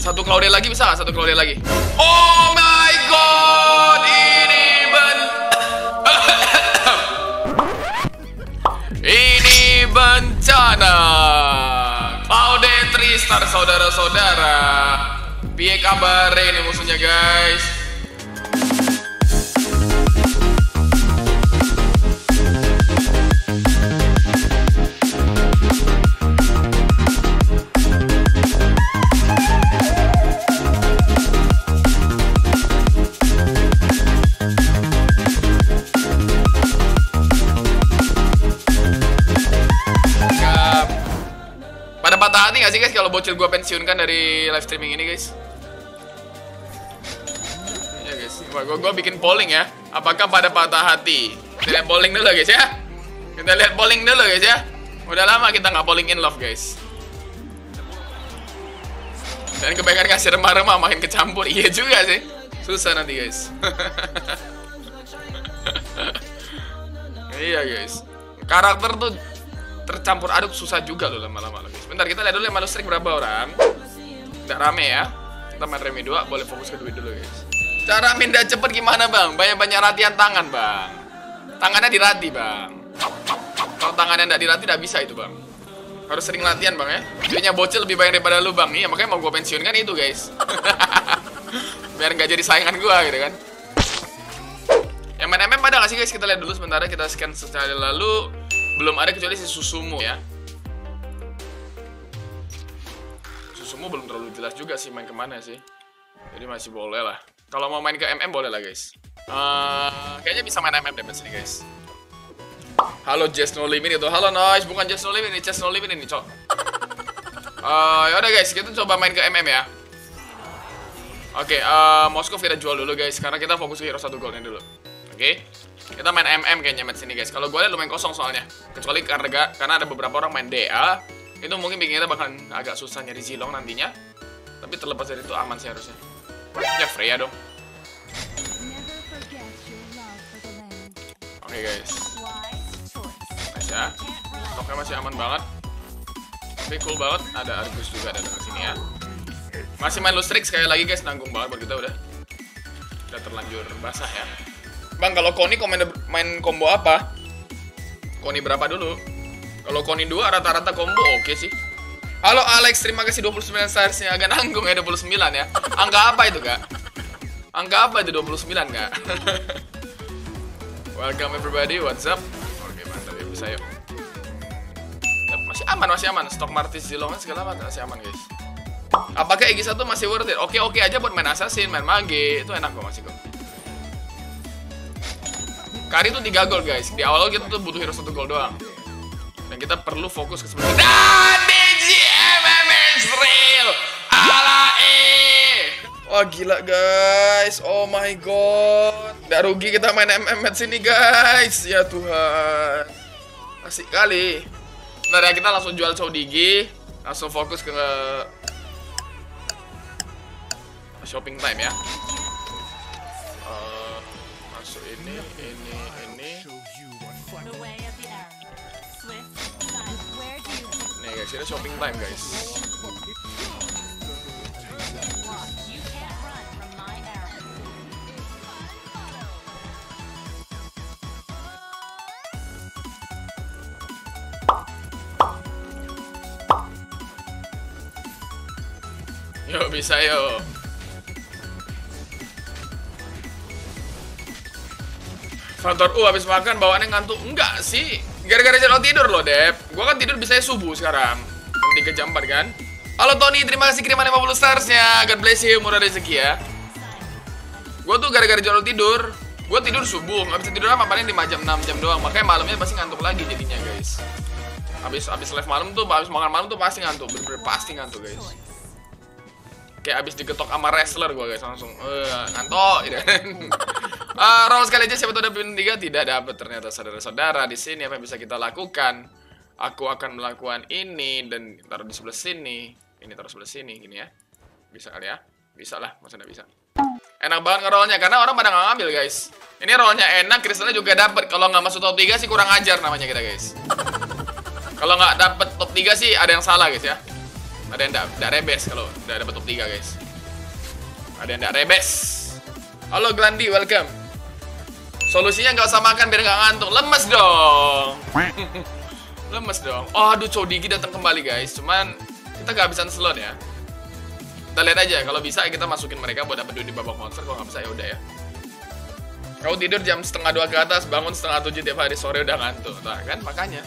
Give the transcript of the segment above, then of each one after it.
Satu Claudia lagi bisa nggak? Satu Claudia lagi. Oh my god, ini ben... ini bencana. Claudia Tristar saudara-saudara. Piye kabar ini musuhnya guys? Patah hati gak sih guys kalau bocil gua pensiunkan dari live streaming ini guys? Iya guys, gua, gua bikin polling ya. Apakah pada patah hati? Kita lihat polling dulu guys ya. Kita lihat polling dulu guys ya. Udah lama kita nggak polling in love guys. Dan kebanyakan kasih remah-remah makin kecampur. Iya juga sih. Susah nanti guys. iya guys. Karakter tuh tercampur aduk susah juga loh lama-lama loh, guys. Bentar kita lihat dulu yang malu string berapa orang. Nggak rame ya. Kita main remi 2 boleh fokus ke duit dulu guys. Cara minda cepet gimana bang? Banyak-banyak latihan tangan bang. Tangannya dirati bang. Kalau tangannya nggak dirati nggak bisa itu bang. Harus sering latihan bang ya. Duitnya bocil lebih banyak daripada lu bang. Iya makanya mau gue pensiun kan itu guys. Biar nggak jadi saingan gue gitu kan. Yang main MM ada nggak sih guys? Kita lihat dulu sebentar ya. Kita scan secara lalu belum ada kecuali si Susumu ya. Susumu belum terlalu jelas juga sih main ke mana sih. Jadi masih boleh lah. Kalau mau main ke MM boleh lah guys. Eh, kayaknya bisa main MM deh sini guys. Halo Jess No Limit itu. Halo Noise, bukan Jess No Limit ini, Jess No Limit ini, cok. Eh, yaudah guys, kita coba main ke MM ya. Oke, eh Moskow kita jual dulu guys, karena kita fokus ke hero satu goldnya dulu. Oke, kita main MM kayaknya match ini guys. Kalau gue lihat lumayan kosong soalnya, kecuali karena karena ada beberapa orang main DA, itu mungkin bikin kita bakalan agak susah nyari Zilong nantinya. Tapi terlepas dari itu aman sih harusnya. Ya Freya dong. Oke guys, Wise choice. nice ya. Masih aman banget. Tapi cool banget, ada Argus juga ada di sini ya. Masih main lustrik sekali lagi guys, nanggung banget buat kita udah. Udah terlanjur basah ya. Bang, kalau Koni komen main combo apa? Koni berapa dulu? Kalau Koni 2 rata-rata combo oke sih. Halo Alex, terima kasih 29 starsnya Agak nanggung ya 29 ya. Angka apa itu, Kak? Angka apa itu 29, Kak? Welcome everybody, what's up? Oke, mantap ya, bisa yuk. Masih aman, masih aman. Stok Martis Zilongan segala macam masih aman, guys. Apakah Egi 1 masih worth it? Oke-oke aja buat main assassin, main mage, itu enak kok masih kok. Kari itu 3 gol guys. Di awal kita tuh butuh hero 1 gol doang. Dan kita perlu fokus ke sebelah. Dan BGMM Israel ala E. Wah gila guys. Oh my god. Nggak rugi kita main MM match ini guys. Ya Tuhan. Asik kali. Bentar ya kita langsung jual Digi. Langsung fokus ke shopping time ya. Ini shopping time guys. Yuk bisa yuk. Faktor U habis makan bawaannya ngantuk enggak sih? Gara-gara jadwal tidur loh, Dep. Gua kan tidur bisa subuh sekarang. Jam 3 jam 4 kan? Halo Tony, terima kasih kiriman 50 starsnya. God bless you, murah rezeki ya. Gua tuh gara-gara jadwal tidur. Gua tidur subuh, nggak bisa tidur lama paling 5 jam 6 jam doang. Makanya malamnya pasti ngantuk lagi jadinya, guys. Habis habis live malam tuh, habis makan malam tuh pasti ngantuk, bener-bener pasti ngantuk, guys kayak abis digetok sama wrestler gue guys langsung eh ngantok gitu kan uh, roll sekali aja siapa tahu dapat tiga tidak dapat ternyata saudara-saudara di sini apa yang bisa kita lakukan aku akan melakukan ini dan taruh di sebelah sini ini taruh sebelah sini gini ya bisa kali ya bisa lah nggak bisa enak banget ngerolnya karena orang pada nggak ngambil guys ini rollnya enak kristalnya juga dapat kalau nggak masuk top 3 sih kurang ajar namanya kita guys kalau nggak dapet top 3 sih ada yang salah guys ya Ada yang nggak rebes kalau udah dapat top 3 guys. Ada yang nggak rebes. Halo Glandi, welcome. Solusinya nggak usah makan biar nggak ngantuk. Lemes dong. Lemes dong. Oh, aduh, Codigi datang kembali guys. Cuman kita bisa slot ya. Kita lihat aja. Kalau bisa kita masukin mereka buat dapat duit di babak monster. Kalau nggak bisa ya udah ya. Kau tidur jam setengah dua ke atas, bangun setengah tujuh tiap hari sore udah ngantuk. Nah kan makanya.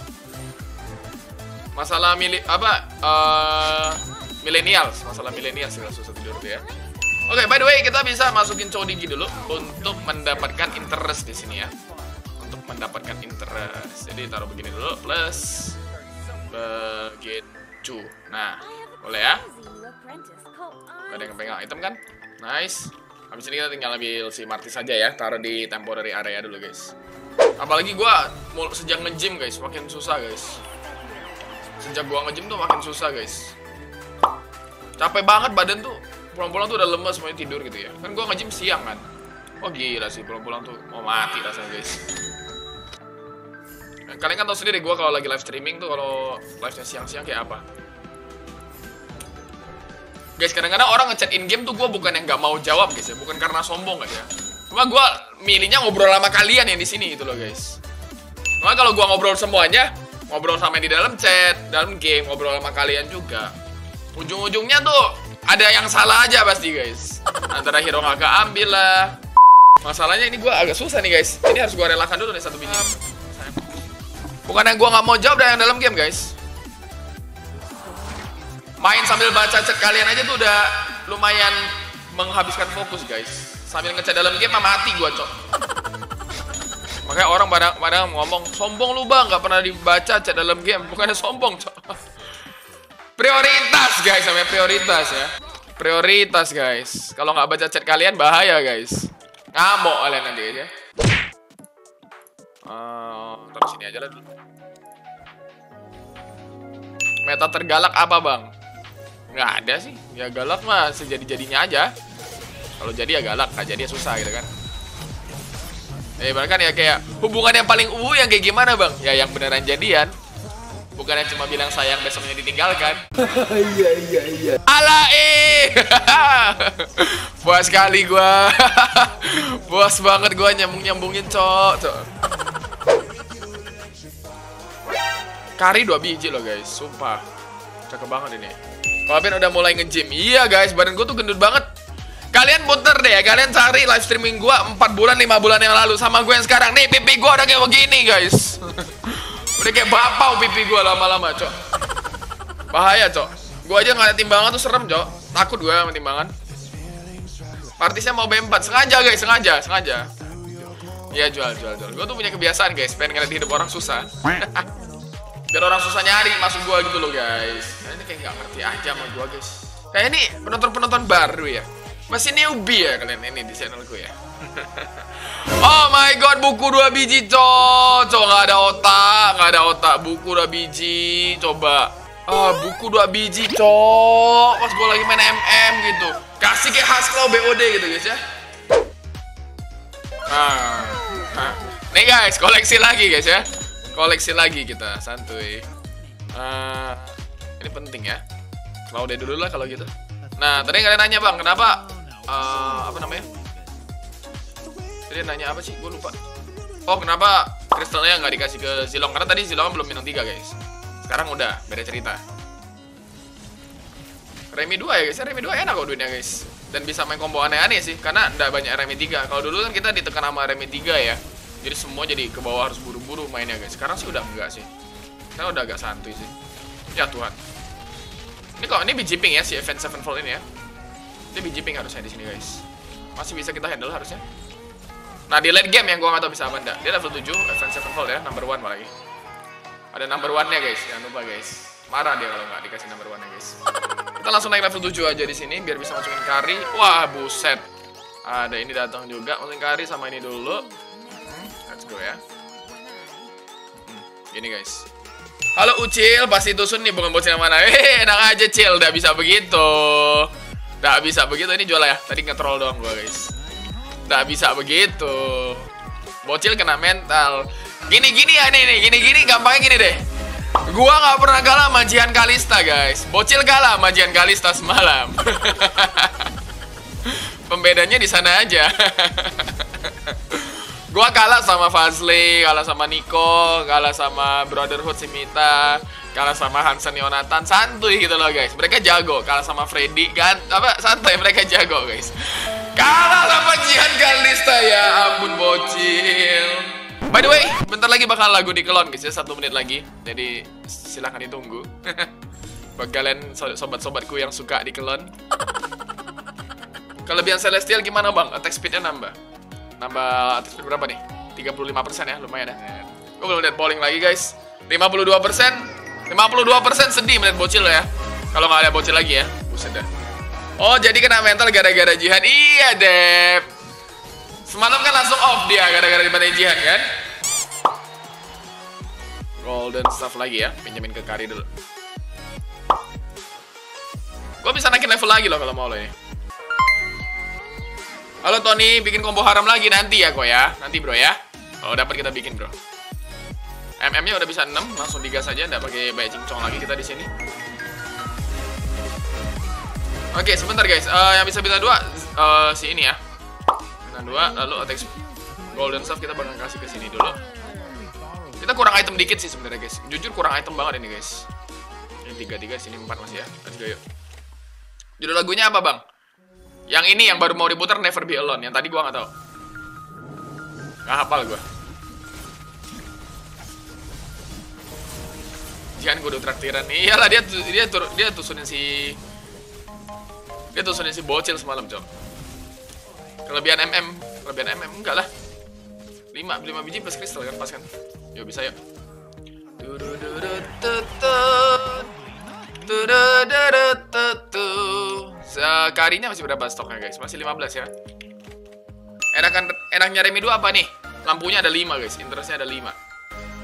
Masalah milih apa? eh millennials, masalah millennials yang susah tidur tuh ya. Oke, by the way kita bisa masukin Codigi dulu untuk mendapatkan interest di sini ya. Untuk mendapatkan interest. Jadi taruh begini dulu plus begitu. Nah, boleh ya? Gak ada yang pegang item kan? Nice. Habis ini kita tinggal ambil si Martis saja ya, taruh di temporary area dulu guys. Apalagi gua mau sejak nge-gym guys, makin susah guys. Sejak gua nge-gym tuh makin susah guys. Capek banget badan tuh. Pulang-pulang tuh udah lemes semuanya tidur gitu ya. Kan gua nge-gym siang kan. Oh gila sih pulang-pulang tuh mau mati rasanya guys. Kalian kan tahu sendiri gua kalau lagi live streaming tuh kalau live-nya siang-siang kayak apa. Guys, kadang-kadang orang ngechat in game tuh gue bukan yang nggak mau jawab guys ya, bukan karena sombong guys ya. Cuma gue milihnya ngobrol sama kalian yang di sini gitu loh guys. Cuma kalau gue ngobrol semuanya, ngobrol sama yang di dalam chat, dalam game, ngobrol sama kalian juga. Ujung-ujungnya tuh ada yang salah aja pasti guys. Antara hero nggak keambil lah. Masalahnya ini gue agak susah nih guys. Ini harus gue relakan dulu nih satu biji. Bukan yang gue nggak mau jawab dari yang dalam game guys. Main sambil baca chat kalian aja tuh udah lumayan menghabiskan fokus guys. Sambil ngechat dalam game mah mati gua cok. Makanya orang pada pada ngomong sombong lu bang. Nggak pernah dibaca chat dalam game. Bukannya sombong cok. Prioritas guys. Sampai prioritas ya. Prioritas guys. Kalau nggak baca chat kalian bahaya guys. Ngamuk kalian nanti aja uh, taruh sini aja lah dulu. Meta tergalak apa bang? Nggak ada sih. Ya galak mah sejadi jadinya aja. Kalau jadi ya galak nggak jadi ya susah gitu kan. Eh bahkan ya kayak hubungan yang paling uwu yang kayak gimana bang? Ya yang beneran jadian. Bukan yang cuma bilang sayang besoknya ditinggalkan. Iya iya iya. ala eh puas sekali gua. Puas banget gua nyambung nyambungin cok. Cok kari dua biji loh guys sumpah cakep banget ini Kalau udah mulai nge-gym. Iya guys, badan gue tuh gendut banget. Kalian muter deh kalian cari live streaming gue 4 bulan, 5 bulan yang lalu sama gue yang sekarang. Nih, pipi gue udah kayak begini guys. udah kayak bapau pipi gue lama-lama, cok. Bahaya, cok. Gue aja ada timbangan tuh serem, cok. Takut gue sama timbangan. Partisnya mau B4, sengaja guys, sengaja, sengaja. Iya jual, jual, jual. Gue tuh punya kebiasaan guys, pengen ngeliat hidup orang susah. biar orang susah nyari masuk gua gitu loh guys. Nah, ini kayak nggak ngerti aja sama gua guys. Kayak ini penonton penonton baru ya. Masih newbie ya kalian ini di channelku ya. Oh my god buku dua biji cok cok nggak ada otak nggak ada otak. Buku dua biji coba. Ah buku dua biji cok pas gua lagi main mm gitu. Kasih kayak Hasbro BOD gitu guys ya. Ah, ah. nih guys koleksi lagi guys ya koleksi lagi kita santuy. Uh, ini penting ya. Mau deh dulu lah kalau gitu. Nah tadi kalian nanya bang. Kenapa? Uh, apa namanya? Tadi nanya apa sih? Gue lupa. Oh kenapa kristalnya nggak dikasih ke Zilong? Karena tadi Zilong belum minum tiga guys. Sekarang udah beda cerita. Remi 2 ya guys, Remi 2 enak kok duitnya guys. Dan bisa main combo aneh-aneh sih, karena nggak banyak Remi 3 Kalau dulu kan kita ditekan sama Remi 3 ya jadi semua jadi ke bawah harus buru-buru mainnya guys. Sekarang sih udah enggak sih. Sekarang udah agak santuy sih. Ya Tuhan. Ini kok ini BGPing ya si Event Sevenfold ini ya. Ini BGPing harusnya di sini guys. Masih bisa kita handle harusnya. Nah di late game yang gua nggak tahu bisa apa enggak. Dia level 7 Event Sevenfold ya, number one lagi. Ada number one-nya guys, jangan lupa guys. Marah dia kalau nggak dikasih number one-nya guys. Kita langsung naik level 7 aja di sini biar bisa masukin kari. Wah, buset. Ada ini datang juga, masukin kari sama ini dulu. Let's go ya. Hmm, gini guys. Halo Ucil, pasti Tusun nih bukan bocil mana? Eh, enak aja Cil, udah bisa begitu. Udah bisa begitu, ini jual ya. Tadi nge-troll doang gua guys. Udah bisa begitu. Bocil kena mental. Gini-gini ya nih. Gini-gini gampangnya gini deh. Gua nggak pernah kalah sama Jihan Kalista, guys. Bocil kalah sama Jihan Kalista semalam. Pembedanya di sana aja. gua kalah sama Fazli, kalah sama Nico, kalah sama Brotherhood Simita, kalah sama Hansen Yonatan, santuy gitu loh guys. Mereka jago, kalah sama Freddy kan, apa santai mereka jago guys. Kalah sama Jihan Kalista ya ampun bocil. By the way, bentar lagi bakal lagu di kelon guys ya, satu menit lagi. Jadi silahkan ditunggu. Buat kalian so- sobat-sobatku yang suka di kelon. Kelebihan Celestial gimana bang? Attack speednya nambah. Nambah speed berapa nih? 35% ya, lumayan ya. Gue belum lihat polling lagi guys. 52%. 52% sedih melihat bocil ya. Kalau nggak ada bocil lagi ya. Buset dah. Oh, jadi kena mental gara-gara jihad. Iya, Dep. Semalam kan langsung off dia gara-gara dibantai jihad kan? Golden stuff lagi ya. Pinjemin ke Kari dulu. Gue bisa naikin level lagi loh kalau mau lo ini. Halo Tony, bikin combo haram lagi nanti ya kok ya. Nanti bro ya. Kalau dapat kita bikin bro. MM-nya udah bisa 6, langsung digas aja, nggak pakai banyak cincong lagi kita di sini. Oke, sebentar guys. Eh, yang bisa bisa dua eh, si ini ya. Bintang dua, lalu attack golden staff kita bakal kasih ke sini dulu. Kita kurang item dikit sih sebenarnya guys. Jujur kurang item banget ini guys. Ini tiga tiga, sini empat masih ya. Let's go yuk. Judul lagunya apa bang? Yang ini yang baru mau diputar Never Be Alone. Yang tadi gua nggak tahu. Nggak hafal gua. Jangan gue udah traktiran. Iyalah dia dia tur, dia tusunin si dia tusunin si bocil semalam, Cok. Kelebihan MM, kelebihan MM enggak lah. 5 5 biji plus kristal kan pas kan. Yuk bisa yuk. Turururututut. Tudududututu. Sekarinya masih berapa stoknya guys? Masih 15 ya. Enakan enaknya Remi 2 apa nih? Lampunya ada 5 guys, interestnya ada 5.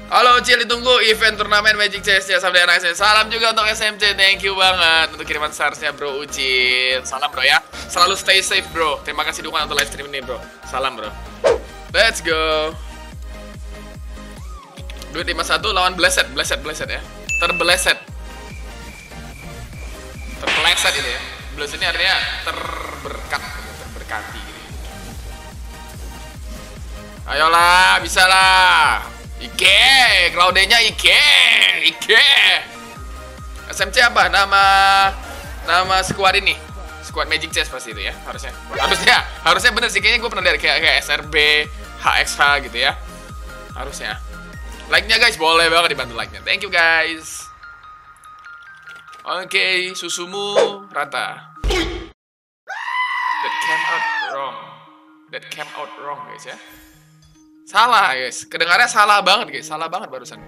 Halo Cil, ditunggu event turnamen Magic Chess ya sampai anak saya. Salam juga untuk SMC, thank you banget untuk kiriman starsnya bro Ucil. Salam bro ya, selalu stay safe bro. Terima kasih dukungan untuk live stream ini bro. Salam bro. Let's go. Duit 51 lawan Blessed, Blessed, Blessed ya. Terbleset. Terpeleset itu ya. Blessed ini artinya terberkat, terberkati. Ayolah, bisa lah. Ike, Claudenya Ike, Ike. SMC apa? Nama nama squad ini. Squad Magic Chess pasti itu ya, harusnya. Harusnya, harusnya bener sih kayaknya gue pernah lihat kayak, kayak SRB, HXH gitu ya. Harusnya. Like-nya guys, boleh banget dibantu like-nya. Thank you guys. Oke, susumu rata. That came out wrong. That came out wrong guys ya. Salah guys, kedengarannya salah banget guys, salah banget barusan.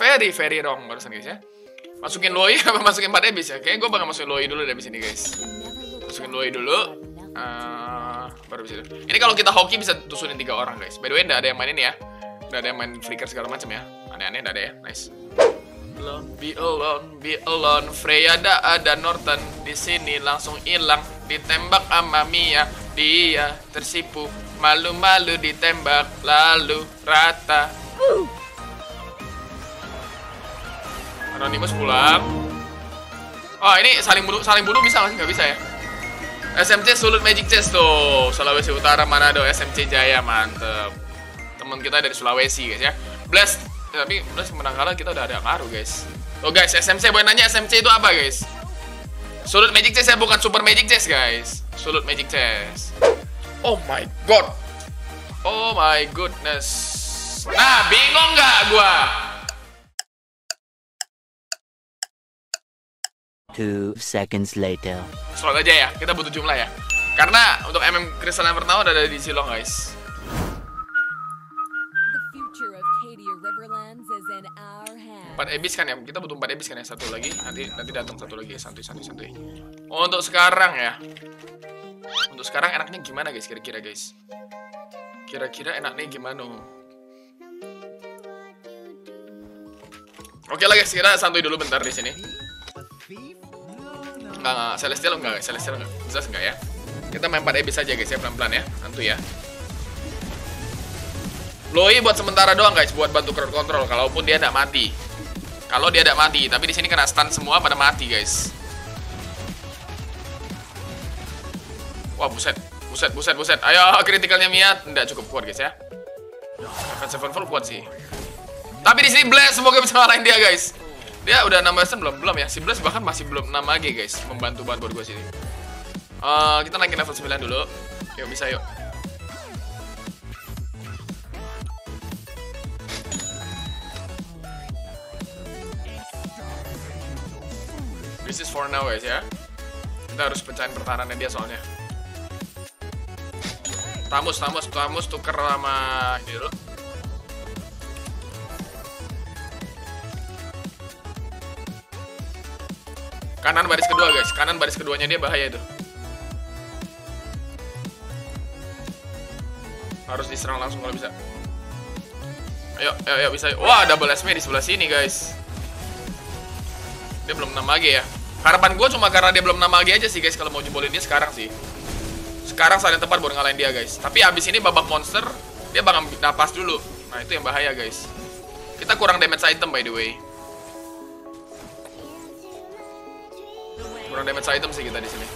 Very very wrong barusan guys ya. Masukin Loi apa masukin 4 ebis ya? Kayaknya gue bakal masukin Loi dulu dari sini guys. Masukin Loi dulu. eh, baru bisa. Ini kalau kita hoki bisa tusunin tiga orang guys. By the way, nggak ada yang main ini ya. Nggak ada yang main flicker segala macam ya. Aneh-aneh nggak ada ya. Nice. Alone, be alone, be alone. Freya ada ada Norton di sini langsung hilang ditembak sama Mia. Dia tersipu, malu-malu ditembak lalu rata. Anonymous pulang. Oh ini saling bunuh, saling bunuh bisa nggak sih? Nggak bisa ya? SMC Sulut Magic Chess tuh Sulawesi Utara Manado SMC Jaya mantep teman kita dari Sulawesi guys ya Blast Ya, tapi Blast menang kalah kita udah ada ngaruh guys. Tuh guys SMC boleh nanya SMC itu apa guys? Sulut Magic Chess ya bukan Super Magic Chess guys. Sulut Magic Chess Oh my god. Oh my goodness. Nah bingung nggak gua? Two seconds later. Slot aja ya kita butuh jumlah ya. Karena untuk MM Crystal yang pertama udah ada di Silong guys 4 ebis kan ya? Kita butuh 4 ebis kan ya? Satu lagi. Nanti nanti datang satu lagi. Santuy santuy santuy. Untuk sekarang ya. Untuk sekarang enaknya gimana guys? Kira-kira guys? Kira-kira enaknya gimana? Oke lah guys. Kita santuy dulu bentar di sini. Enggak, enggak, Celestial enggak, guys. Celestial enggak, jelas enggak ya? Kita main 4 ebis aja guys ya, pelan-pelan ya, santuy ya. Loi buat sementara doang guys, buat bantu crowd control. Kalaupun dia tidak mati. Kalau dia tidak mati, tapi di sini kena stun semua pada mati guys. Wah buset, buset, buset, buset. Ayo kritikalnya Miat, tidak cukup kuat guys ya. Event Sevenfold kuat sih. Tapi di sini Blast semoga bisa ngalahin dia guys. Dia udah nambah stun belum? Belum ya. Si Blast bahkan masih belum 6 lagi guys, membantu bantu buat gue sini. Eh, kita naikin level 9 dulu. Yuk bisa yuk. This is for now guys ya. Kita harus pecahin pertahanannya dia soalnya. Tamus, tamus, tamus tuker sama ini dulu. Kanan baris kedua guys, kanan baris keduanya dia bahaya itu. Harus diserang langsung kalau bisa. Ayo, ayo, ayo bisa. Wah, double SME di sebelah sini guys. Dia belum 6 lagi ya. Harapan gue cuma karena dia belum 6 lagi aja sih guys kalau mau jebolin dia sekarang sih. Sekarang saat yang tepat buat ngalahin dia guys. Tapi abis ini babak monster, dia bakal napas dulu. Nah itu yang bahaya guys. Kita kurang damage item by the way. Kurang damage item sih kita di sini.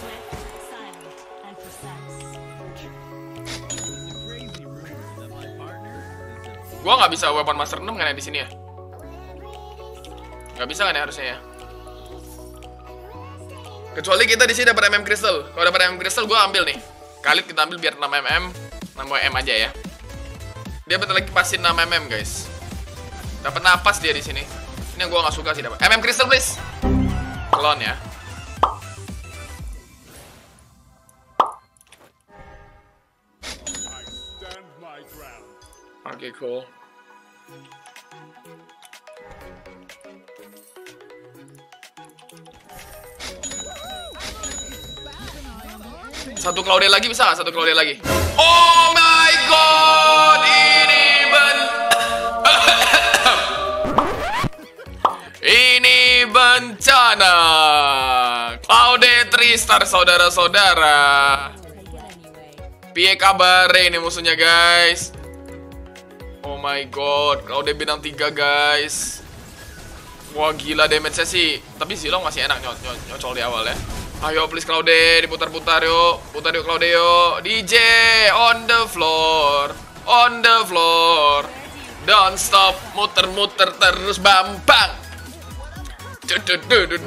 Gua nggak bisa weapon master 6 kan ya di sini ya? Nggak bisa kan ya harusnya ya? Kecuali kita di sini dapat MM crystal. Kalau dapat MM crystal gua ambil nih. Kali kita ambil biar 6 mm, 6 mm aja ya. Dia bentar lagi pasin 6 mm guys. Dapat napas dia di sini. Ini yang gua nggak suka sih dapat. MM crystal please. Clone ya. Oke cool. Satu Claudia lagi bisa nggak? Satu Claudia lagi. Oh my god, ini ben... ini bencana. Claudia Tristar saudara-saudara. Piye kabar ini musuhnya guys? Oh my god, Claudia bintang 3 guys. Wah gila damage-nya sih. Tapi Zilong masih enak nyo nyo nyocol di awal ya. Ayo please Claude diputar-putar yuk. Putar yuk Claude yuk. DJ on the floor. On the floor. Don't stop muter-muter terus Bambang. Du, du, du,